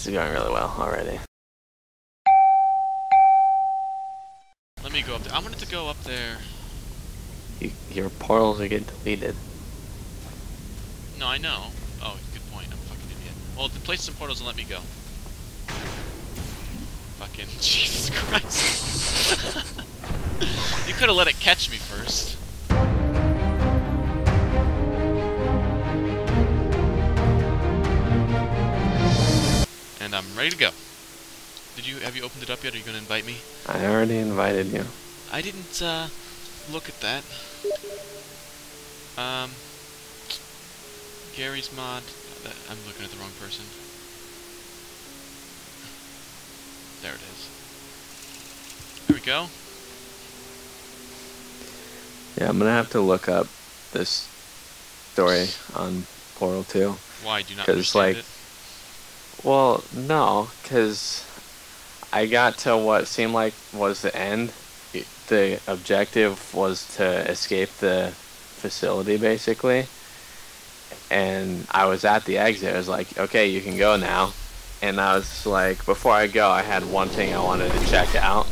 This is going really well already. Let me go up there. I wanted to go up there. You, your portals are getting deleted. No, I know. Oh, good point. I'm a fucking idiot. Well, the place some portals and let me go. Fucking Jesus Christ. you could have let it catch me first. And I'm ready to go. Did you have you opened it up yet? Are you gonna invite me? I already invited you. I didn't uh, look at that. Um, Garry's Mod. I'm looking at the wrong person. There it is. There we go. Yeah, I'm gonna have to look up this story on Portal 2. Why do you not 'Cause, understand like, it? Well, no, because I got to what seemed like was the end. The objective was to escape the facility, basically. And I was at the exit. I was like, okay, you can go now. And I was like, before I go, I had one thing I wanted to check out.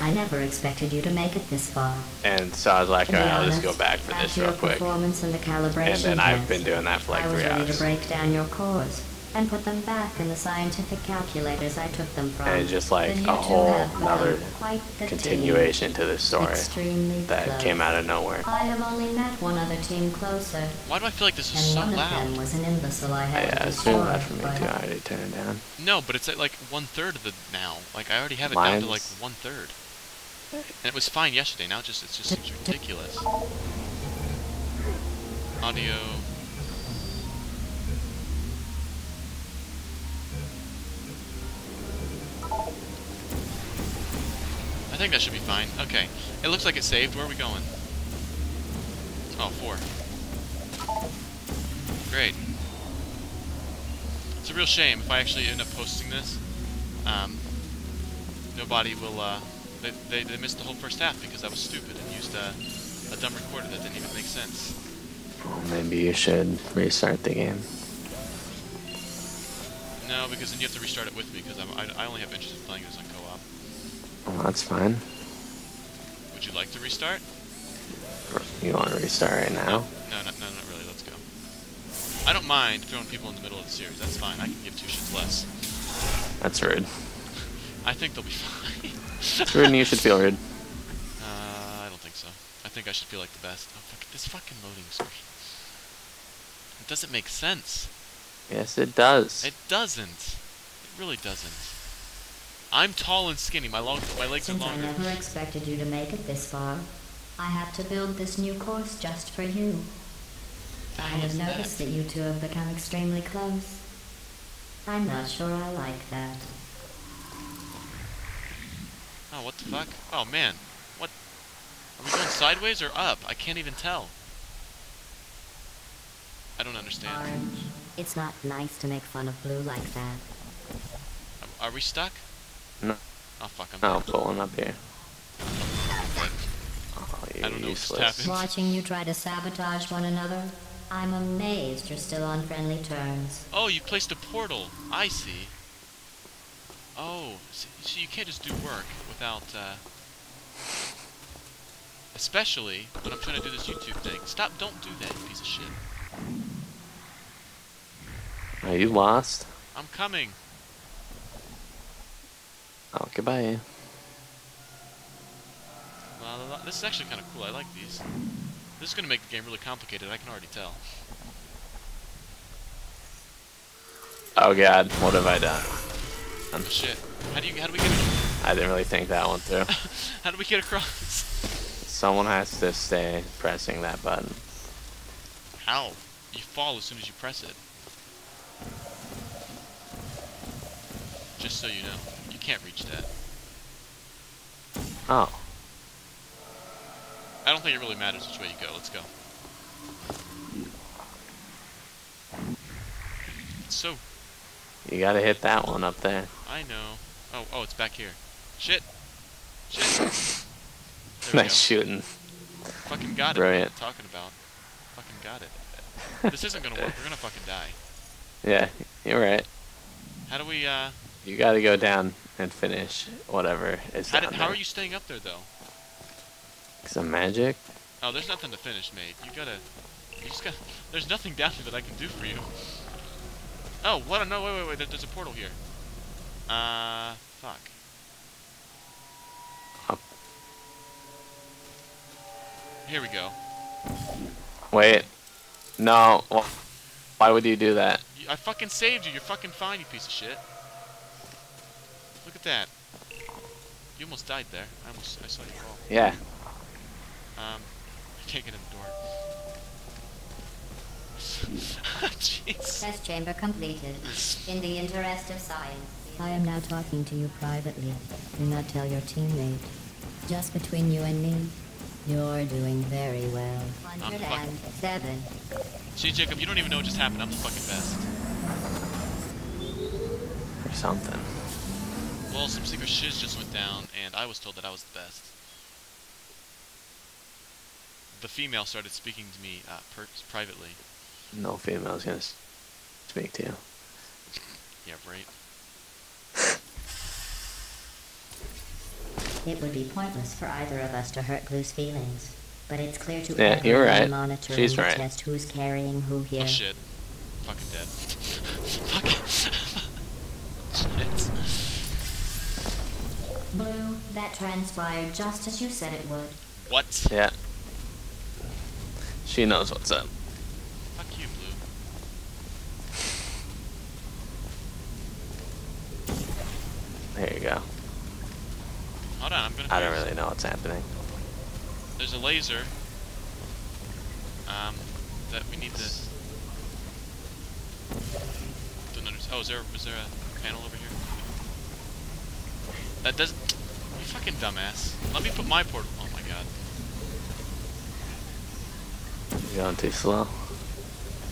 I never expected you to make it this far. And so I was like, alright, I'll just go back for this real quick. performance in the calibration And then I've been doing that for like I was three ready hours. to break down your cores and put them back in the scientific calculators I took them from. And it's just like a whole another quite the continuation to this story Extremely that close. came out of nowhere. I have only met one other team closer, Why do I feel like this is and so one of them loud? was an imbecile I had Yeah, to it's doing destroy. that for me but too. I already turned it down. No, but it's at like one third of the now. Like I already have it down to like one third. And it was fine yesterday. Now it just it just seems ridiculous. Audio. Think that should be fine. Okay. It looks like it saved. Where are we going? Oh, four. Great. It's a real shame if I actually end up posting this. Um, nobody will, uh, they, they, they missed the whole first half because I was stupid and used a, a dumb recorder that didn't even make sense. Well, maybe you should restart the game. No, because then you have to restart it with me because I, I only have interest in playing this on co-op. Well, that's fine. Would you like to restart? You want to restart right now? No, no, no, not really. Let's go. I don't mind throwing people in the middle of the series. That's fine. I can give two shits less. That's rude. I think they'll be fine. It's rude and you should feel rude. Uh, I don't think so. I think I should feel like the best. Oh, fuck, this fucking loading screen. It doesn't make sense. Yes, it does. It doesn't. It really doesn't. I'm tall and skinny. My long, my legs are Since I never expected you to make it this far, I had to build this new course just for you. I have is that? noticed that you two have become extremely close. I'm not sure I like that. Oh, what the fuck? Oh man, what? Are we going sideways or up? I can't even tell. I don't understand. Orange, it's not nice to make fun of blue like that. Are we stuck? No. Oh fuck, I'm Oh, dead. put one up here. Oh, I you're don't know what just useless. happened. Watching you try to sabotage one another, I'm amazed you're still on friendly terms. Oh, you placed a portal. I see. Oh, so, so you can't just do work without, uh... Especially when I'm trying to do this YouTube thing. Stop, don't do that, you piece of shit. Are you lost? I'm coming. Oh, goodbye. La, la, la. This is actually kind of cool. I like these. This is going to make the game really complicated. I can already tell. Oh god, what have I done? Oh, shit. How do you? How do we get? I didn't really think that one through. How do we get across? Someone has to stay pressing that button. How? You fall as soon as you press it. Just so you know, can't reach that. Oh, I don't think it really matters which way you go. Let's go. It's so. you gotta hit that one up there. I know. Oh, oh, it's back here. Shit. Shit. Nice shooting. Fucking got it. Brilliant. What am I talking about? Fucking got it. This isn't gonna work. We're gonna fucking die. Yeah, you're right. How do we, uh, You gotta go down and finish whatever is how, did, how are you staying up there, though? Some magic? Oh, there's nothing to finish, mate. You gotta, you just got, there's nothing down here that I can do for you. Oh, what? No, wait, wait, wait. There, there's a portal here. Uh, fuck. Up. Here we go. Wait. No. Why would you do that? I fucking saved you. You're fucking fine, you piece of shit. Look at that. You almost died there. I almost, I saw you fall. Yeah. Um, I can't get in the door. Jeez. Test chamber completed. In the interest of science. I am now talking to you privately. Do not tell your teammate. Just between you and me, you're doing very well. 107. See, Jacob, you don't even know what just happened. I'm the fucking best. Or something. Well, some secret shiz just went down, and I was told that I was the best. The female started speaking to me uh, per- privately. No female's gonna speak to you. Yeah, right. It would be pointless for either of us to hurt Blue's feelings. But it's clear to Yeah, everyone you're right. monitoring She's the right. test who's carrying who here. Oh shit. Fucking dead. Blue, that transpired just as you said it would. What? Yeah. She knows what's up. Fuck you, Blue. There you go. Hold on, I'm gonna. I don't really know what's happening. There's a laser. Um, that we need to. Don't understand. Oh, is there is there a panel over here? That does. You fucking dumbass. Let me put my portal. Oh my god. You're going too slow.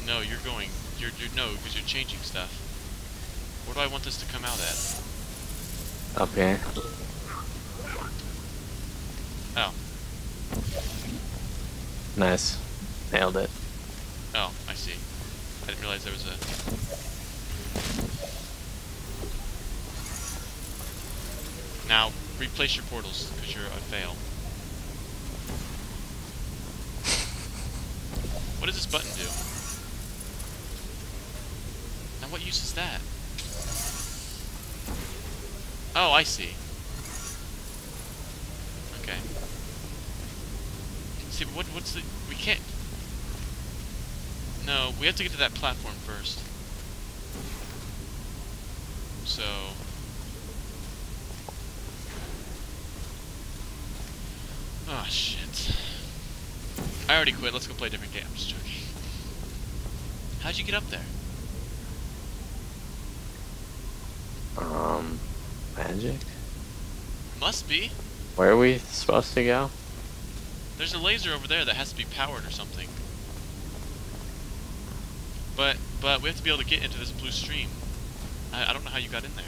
No, you're going. You're you're no, because you're changing stuff. Where do I want this to come out at? Up here. Oh, Nice. Nailed it. oh, I see. I didn't realize there was a. Now replace your portals because you're a fail. What does this button do? And what use is that? Oh, I see. Okay. See, but what, what's the... We can't... No, we have to get to that platform first. So... Oh, shit. I already quit. Let's go play a different game. I'm just joking. How'd you get up there? Um, magic? Must be. Where are we supposed to go? There's a laser over there that has to be powered or something. But but we have to be able to get into this blue stream. I, I don't know how you got in there.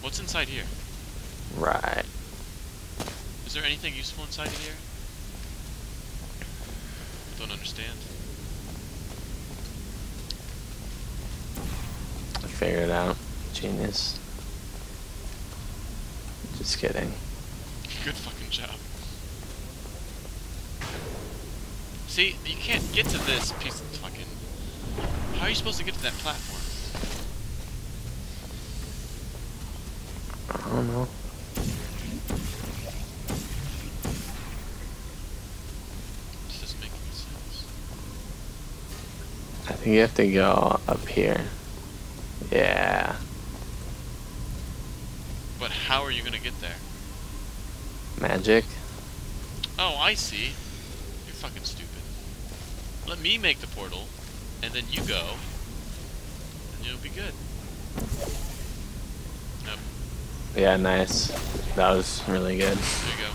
What's inside here? Right. Is there anything useful inside of here? I Don't understand. I figured it out. Genius. Just kidding. Good fucking job. See, you can't get to this piece of fucking. How are you supposed to get to that platform? I don't know. This doesn't make any sense. I think you have to go up here. Yeah. But how are you gonna get there? Magic? Oh, I see. You're fucking stupid. Let me make the portal, and then you go, and you'll be good. Nope. Yeah, nice. That was really good. There you go.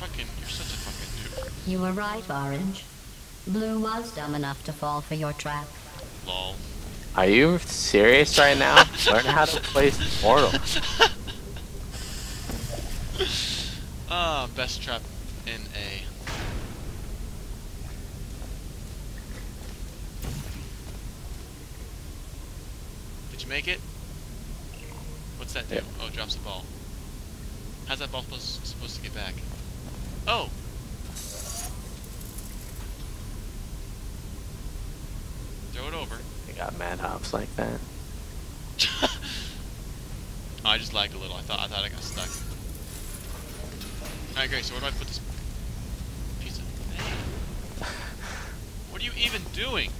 Fucking, you're such a fucking noob. You were right, Orange. Blue was dumb enough to fall for your trap. Lol. Are you serious right now? Learn how to play portal. Ah, best trap in a. Did you make it? What's that do? Yep. Oh, it drops the ball. How's that ball supposed, supposed to get back? Oh! Throw it Mad hops like that. I just lagged a little. I thought I thought I got stuck. Alright, great. So where do I put this piece of... What are you even doing?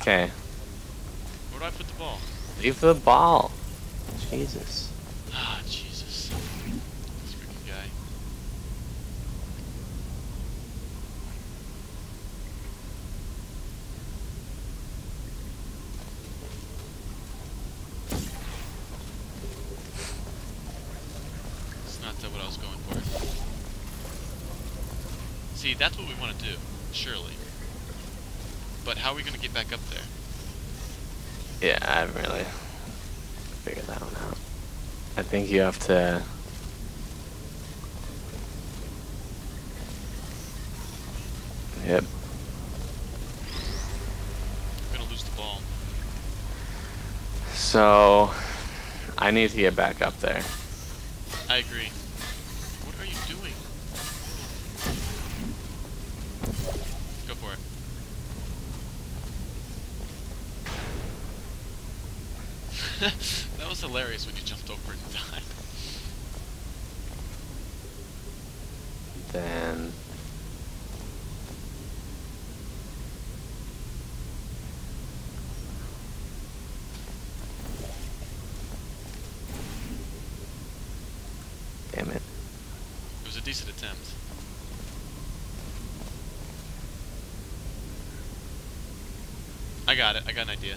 Okay, Where do I put the ball? leave the ball. Jesus. Ah, Jesus. This freaking guy. It's not that what I was going for. See, that's what we want to do, surely. But how are we going to get back up there? Yeah, I haven't really figured that one out. I think you have to. Yep. We're going to lose the ball. So, I need to get back up there. I agree. What are you doing? Go for it. that was hilarious when you jumped over and died. Then. Damn it. It was a decent attempt. I got it. I got an idea.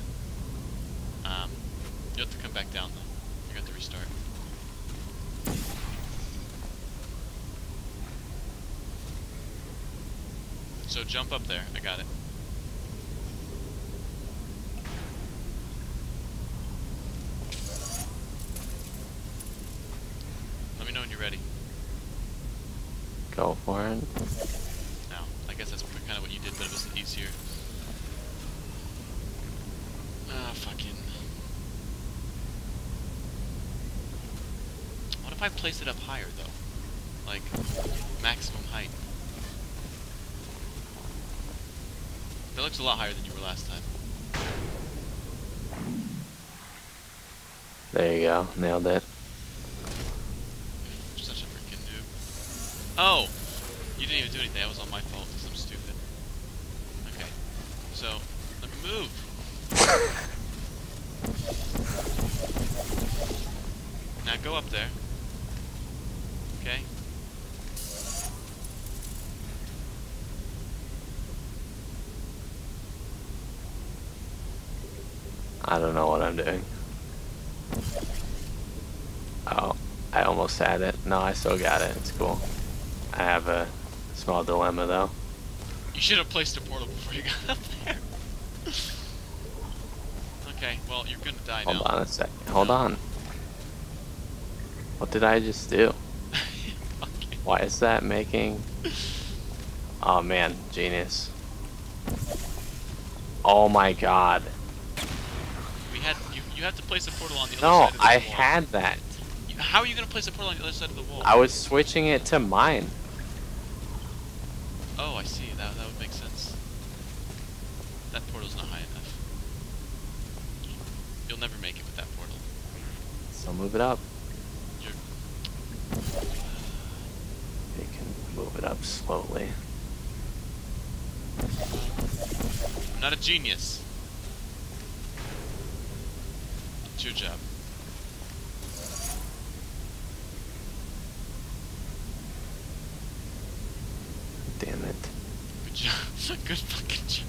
You have to come back down though. You got to restart. So jump up there. I got it. Let me know when you're ready. Go for it. No, I guess that's kind of what you did, but it was easier. Ah, fucking. What if I place it up higher, though? Like, maximum height. That looks a lot higher than you were last time. There you go. Nailed it. Such a freaking noob. Oh! You didn't even do anything. That was all my fault because I'm stupid. Okay. So, let me move. Now go up there. Okay? I don't know what I'm doing. Oh, I almost had it. No, I still got it. It's cool. I have a small dilemma though. You should have placed a portal before you got up there. okay, well, you're gonna die Hold now. on a second. Hold on. What did I just do? okay. Why is that making... Oh man, genius. Oh my god. Had you. You had to place a portal on the other No, side of the I wall. had that. How are you gonna place a portal on the other side of the wall? I was switching it to mine. Oh, I see. That that would make sense. That portal's not high enough. You'll never make it with that portal. So move it up. You're You can move it up slowly. I'm not a genius. It's your job. Damn it. Good job. Good fucking job.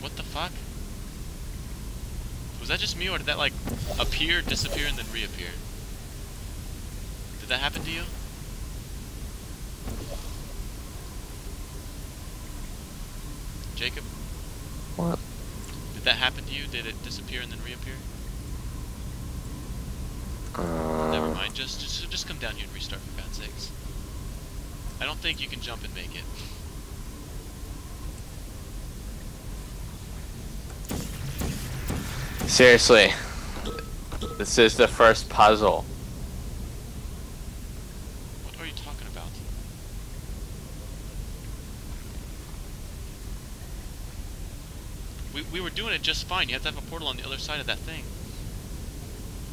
what the fuck? Was that just me or did that like appear, disappear, and then reappear? Did that happen to you? Jacob? What? Did that happen to you? Did it disappear and then reappear? Never Uh, mind. Just, just, just come down here and restart for God's sakes. I don't think you can jump and make it. seriously, this is the first puzzle. What are you talking about? We, we were doing it just fine. You have to have a portal on the other side of that thing.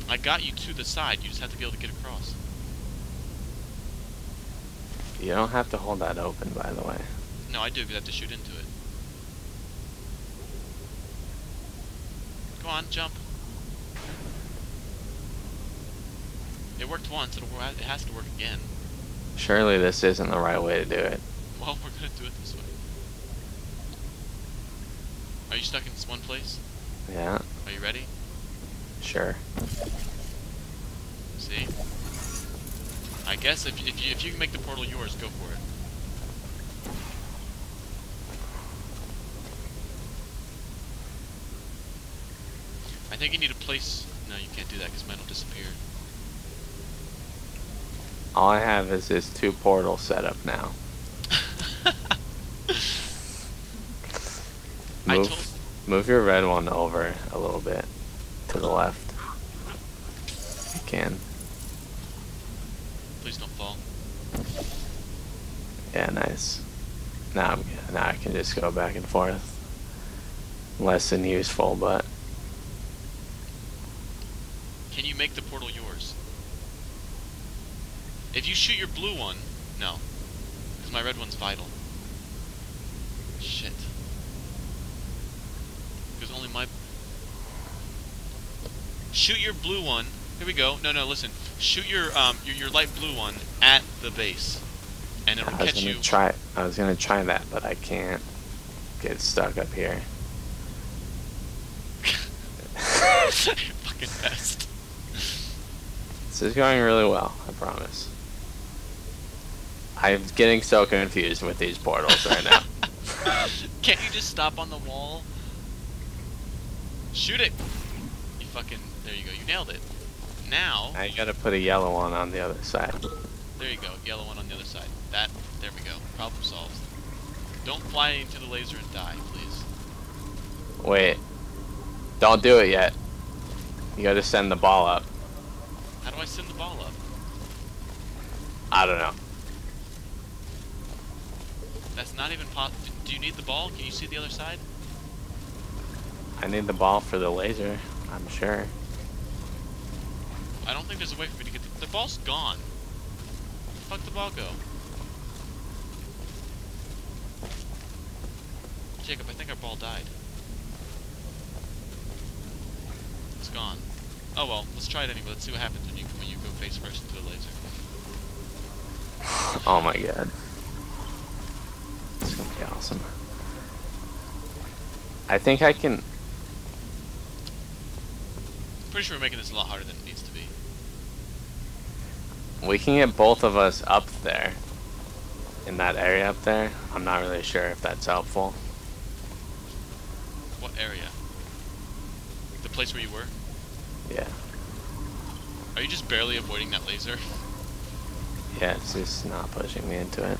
I got you to the side. You just have to be able to get across. You don't have to hold that open, by the way. No, I do because I have to shoot into it. Go on, jump. It worked once. It'll, it has to work again. Surely this isn't the right way to do it. Well, we're gonna do it this way. Are you stuck in this one place? Yeah, Are you ready? sure. See? I guess if, if you if you can make the portal yours, go for it. I think you need a place. No, you can't do that because mine will disappear. All I have is this two portal setup now. I Move, told- move your red one over a little bit to the left. You can. Please don't fall. Yeah, nice. Now I'm now I can just go back and forth. Less than useful, but Can you make the portal yours? If you shoot your blue one, no. Because my red one's vital. Shit. Because only my... Shoot your blue one. Here we go. No, no, listen. Shoot your um your, your light blue one at the base. And it'll I was catch gonna you. try. I was gonna try that, but I can't get stuck up here. fucking best. This is going really well. I promise. I'm getting so confused with these portals right now. Can't you just stop on the wall? Shoot it! You fucking... There you go. You nailed it. Now... I gotta put a yellow one on the other side. There you go. Yellow one on the other side. That... There we go. Problem solved. Don't fly into the laser and die, please. Wait. Don't do it yet. You gotta send the ball up. How do I send the ball up? I don't know. That's not even possible. Do you need the ball? Can you see the other side? I need the ball for the laser. I'm sure. I don't think there's a way for me to get the... The ball's gone. Where the fuck the ball go? Jacob, I think our ball died. It's gone. Oh well, let's try it anyway. Let's see what happens when you when you go face first into the laser. Oh my god. It's gonna be awesome. I think I can. Pretty sure we're making this a lot harder than it needs to be. We can get both of us up there. In that area up there. I'm not really sure if that's helpful. What area? The place where you were? Yeah. Are you just barely avoiding that laser? Yeah, it's just not pushing me into it.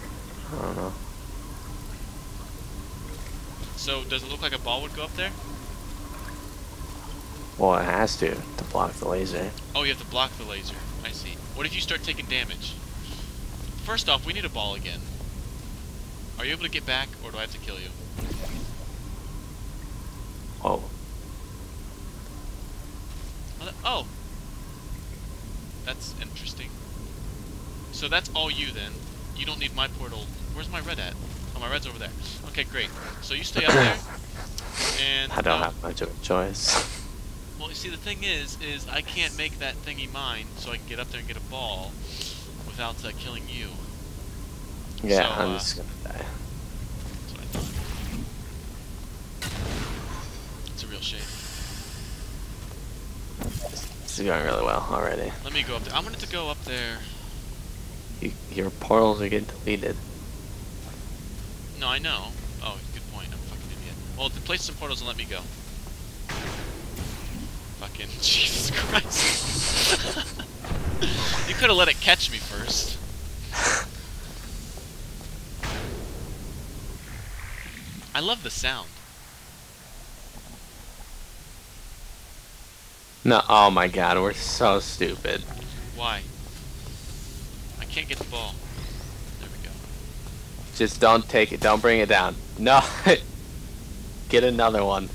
I don't know. So does it look like a ball would go up there? Well, it has to to block the laser. Oh, you have to block the laser. I see. What if you start taking damage? First off, we need a ball again. Are you able to get back, or do I have to kill you? Oh, Oh! That's interesting. So that's all you then. You don't need my portal. Where's my red at? Oh, my red's over there. Okay, great. So you stay up there, and... I don't oh, have much of a choice. Well, you see, the thing is, is I can't make that thingy mine, so I can get up there and get a ball without uh, killing you. yeah, So, I'm uh, just gonna die. That's what I thought. It's a real shame. This is going really well already. Let me go up there. I wanted to go up there. You, your portals are getting deleted. No, I know. Oh, good point. I'm a fucking idiot. Well, place some portals and let me go. Fucking Jesus Christ. You could have let it catch me first. I love the sound. No, oh my god, we're so stupid. Why? I can't get the ball. There we go. Just don't take it. Don't bring it down. No. Get another one.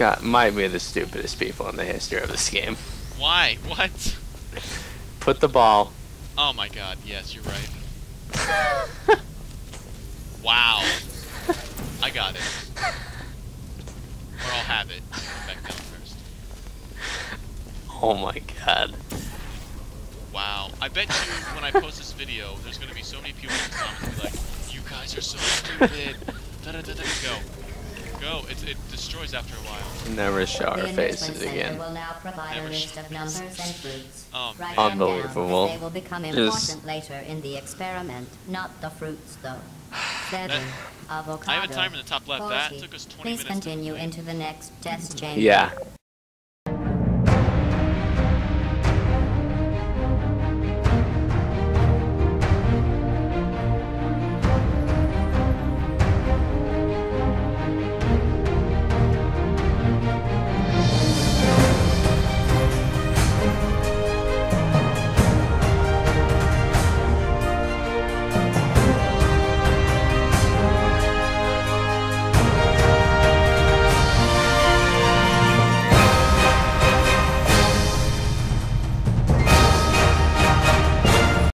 God, might be the stupidest people in the history of this game. Why? What? Put the ball. Oh my god, yes, you're right. Wow. I got it. Or I'll have it. Back down first. Oh my god. Wow. I bet you when I post this video, there's gonna be so many people in the comments be like, you guys are so stupid. Da da da da go. Go. It, it destroys after a while. Never show our faces center again. will now provide a list of numbers and fruits. Oh, Write man. down, Unbelievable. They will become Just- important later in the experiment, not the fruits though. Seven, That- avocado. I have a timer in the top left. That took us 20 Please minutes to continue complete. into the next test chamber. Yeah,